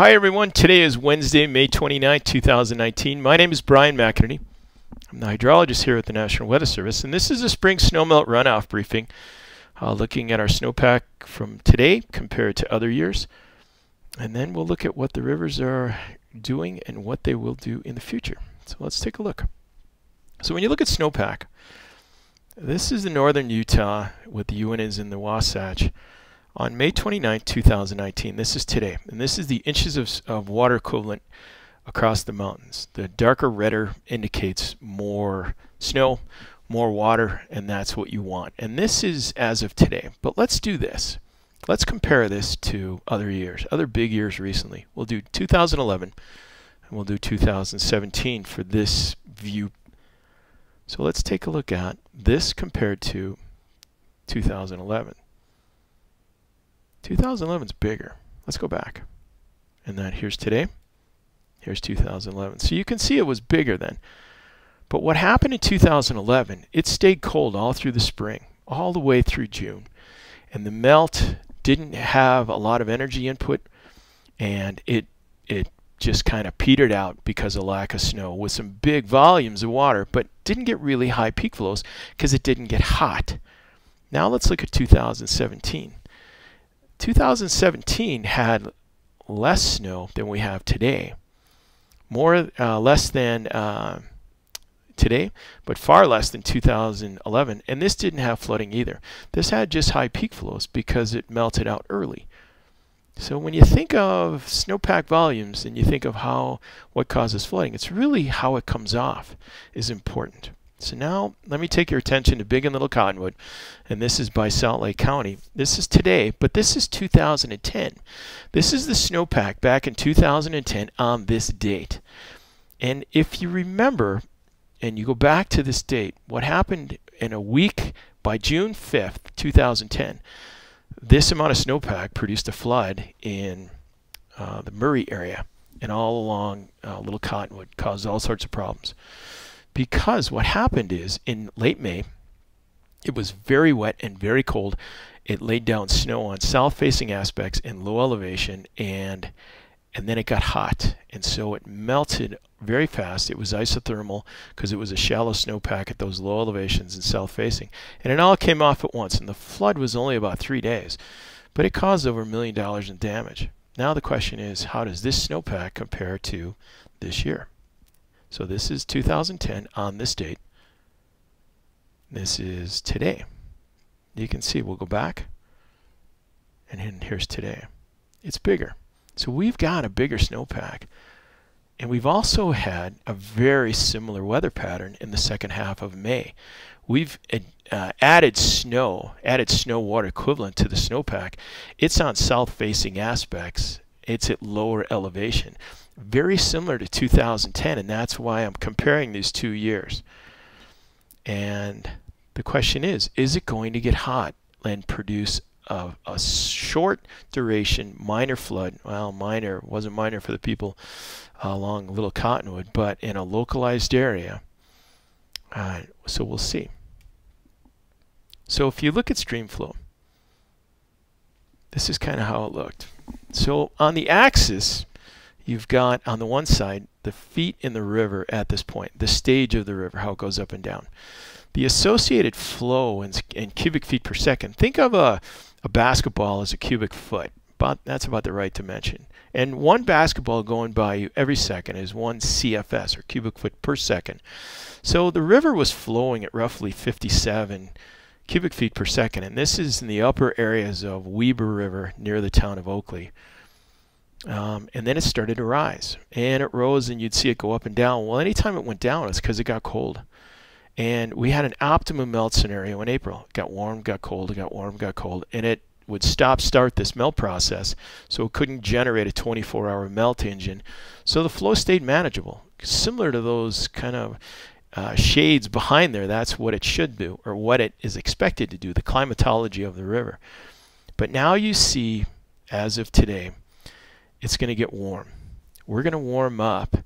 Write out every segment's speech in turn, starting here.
Hi everyone, today is Wednesday, May 29, 2019. My name is Brian McInerney. I'm the hydrologist here at the National Weather Service, and this is a spring snowmelt runoff briefing uh, looking at our snowpack from today compared to other years. And then we'll look at what the rivers are doing and what they will do in the future. So let's take a look. So when you look at snowpack, this is the northern Utah with the Uintas and the Wasatch on May 29, 2019. This is today, and this is the inches of, of water equivalent across the mountains. The darker redder indicates more snow, more water, and that's what you want. And this is as of today. But let's do this. Let's compare this to other years, other big years recently. We'll do 2011 and we'll do 2017 for this view. So let's take a look at this compared to 2011. 2011 is bigger. Let's go back. And then here's today. Here's 2011. So you can see it was bigger then. But what happened in 2011, it stayed cold all through the spring, all the way through June. And the melt didn't have a lot of energy input and it it just kind of petered out because of lack of snow with some big volumes of water, but didn't get really high peak flows because it didn't get hot. Now let's look at 2017. 2017 had less snow than we have today. More, uh, less than uh, today, but far less than 2011. And this didn't have flooding either. This had just high peak flows because it melted out early. So when you think of snowpack volumes and you think of how what causes flooding, it's really how it comes off is important. So now let me take your attention to Big and Little Cottonwood, and this is by Salt Lake County. This is today, but this is 2010. This is the snowpack back in 2010 on this date. And if you remember, and you go back to this date, what happened in a week by June 5th, 2010, this amount of snowpack produced a flood in uh, the Murray area and all along uh, Little Cottonwood, caused all sorts of problems because what happened is in late May, it was very wet and very cold. It laid down snow on south-facing aspects in low elevation, and and then it got hot, and so it melted very fast. It was isothermal because it was a shallow snowpack at those low elevations and south-facing, and it all came off at once. And the flood was only about three days, but it caused over a million dollars in damage. Now the question is, how does this snowpack compare to this year? So this is 2010 on this date. This is today. You can see, we'll go back, and here's today. It's bigger. So we've got a bigger snowpack. And we've also had a very similar weather pattern in the second half of May. We've uh, added snow, added snow water equivalent to the snowpack. It's on south facing aspects, it's at lower elevation very similar to 2010, and that's why I'm comparing these two years. And the question is, is it going to get hot and produce a, a short duration minor flood? Well, minor wasn't minor for the people along Little Cottonwood, but in a localized area. Uh, so we'll see. So if you look at stream flow, this is kind of how it looked. So on the axis, you've got on the one side the feet in the river at this point, the stage of the river, how it goes up and down. The associated flow in, in cubic feet per second, think of a, a basketball as a cubic foot. But that's about the right dimension. And one basketball going by you every second is one CFS, or cubic foot per second. So the river was flowing at roughly 57 cubic feet per second. And this is in the upper areas of Weber River near the town of Oakley. Um, and then it started to rise. And it rose, and you'd see it go up and down. Well, anytime it went down, it's because it got cold. And we had an optimum melt scenario in April. It got warm, got cold, it got warm, got cold. And it would stop start this melt process, so it couldn't generate a 24 hour melt engine. So the flow stayed manageable. Similar to those kind of uh, shades behind there, that's what it should do, or what it is expected to do, the climatology of the river. But now you see, as of today, it's going to get warm. We're going to warm up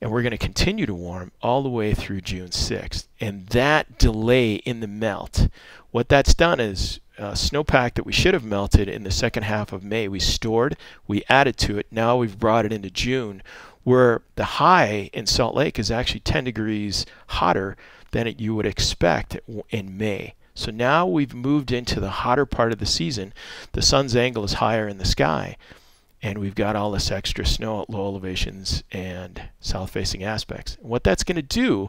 and we're going to continue to warm all the way through June 6th. And that delay in the melt, what that's done is uh, snowpack that we should have melted in the second half of May. We stored, we added to it. Now we've brought it into June, where the high in Salt Lake is actually 10 degrees hotter than it, you would expect in May. So now we've moved into the hotter part of the season. The sun's angle is higher in the sky, and we've got all this extra snow at low elevations and south facing aspects. And what that's going to do,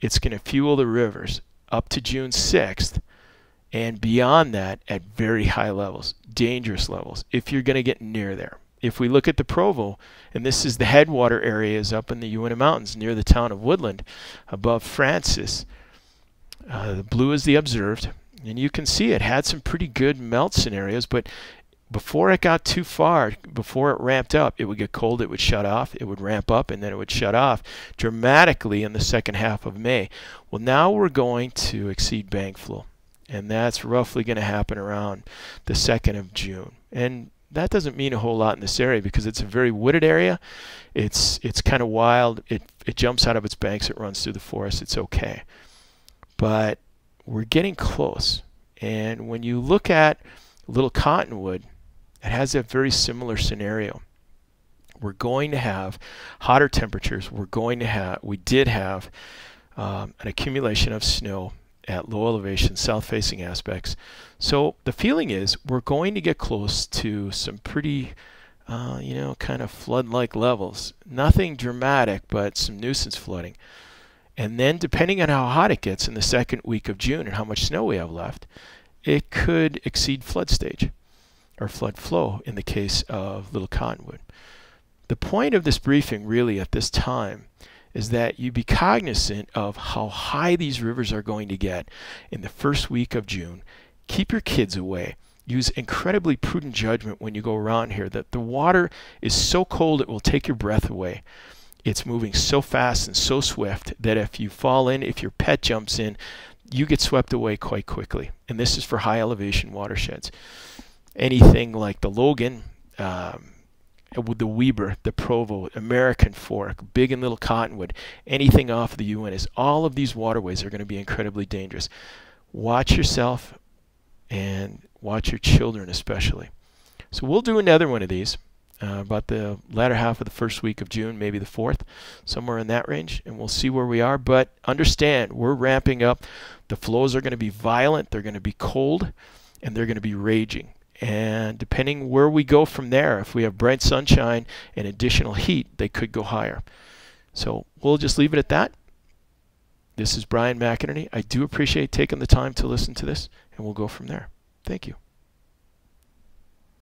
it's going to fuel the rivers up to June 6th and beyond that at very high levels, dangerous levels, if you're going to get near there. If we look at the Provo, and this is the headwater areas up in the Uinta Mountains near the town of Woodland, above Francis, uh, the blue is the observed, and you can see it had some pretty good melt scenarios, but before it got too far, before it ramped up, it would get cold, it would shut off, it would ramp up, and then it would shut off dramatically in the second half of May. Well, now we're going to exceed bank flow, and that's roughly going to happen around the 2nd of June. And that doesn't mean a whole lot in this area because it's a very wooded area. It's it's kind of wild. It it jumps out of its banks. It runs through the forest. It's okay but we're getting close. And when you look at Little Cottonwood, it has a very similar scenario. We're going to have hotter temperatures. We're going to have, we did have um, an accumulation of snow at low elevation, south facing aspects. So the feeling is we're going to get close to some pretty, uh, you know, kind of flood like levels. Nothing dramatic, but some nuisance flooding. And then, depending on how hot it gets in the second week of June and how much snow we have left, it could exceed flood stage or flood flow in the case of Little Cottonwood. The point of this briefing, really, at this time, is that you be cognizant of how high these rivers are going to get in the first week of June. Keep your kids away. Use incredibly prudent judgment when you go around here that the water is so cold it will take your breath away it's moving so fast and so swift that if you fall in, if your pet jumps in, you get swept away quite quickly. And this is for high elevation watersheds. Anything like the Logan, um, with the Weber, the Provo, American Fork, Big and Little Cottonwood, anything off the Uintas, all of these waterways are going to be incredibly dangerous. Watch yourself and watch your children especially. So we'll do another one of these uh, about the latter half of the first week of June, maybe the fourth, somewhere in that range, and we'll see where we are. But understand, we're ramping up. The flows are going to be violent, they're going to be cold, and they're going to be raging. And depending where we go from there, if we have bright sunshine and additional heat, they could go higher. So we'll just leave it at that. This is Brian McInerney. I do appreciate taking the time to listen to this, and we'll go from there. Thank you.